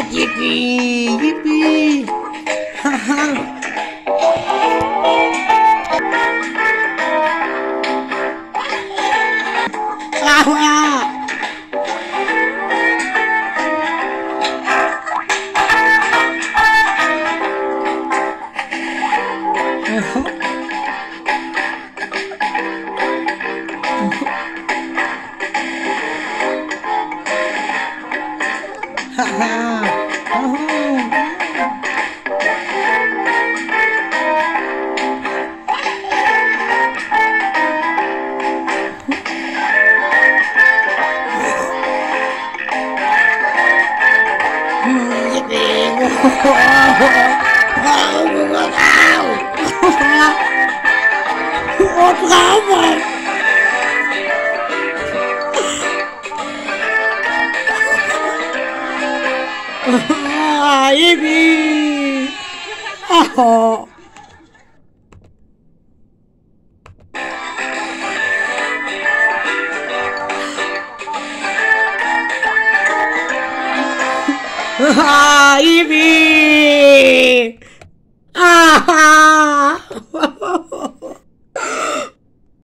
yippee, yippee. Oh, 아, 예비. 아허. 아, 예비. 아하.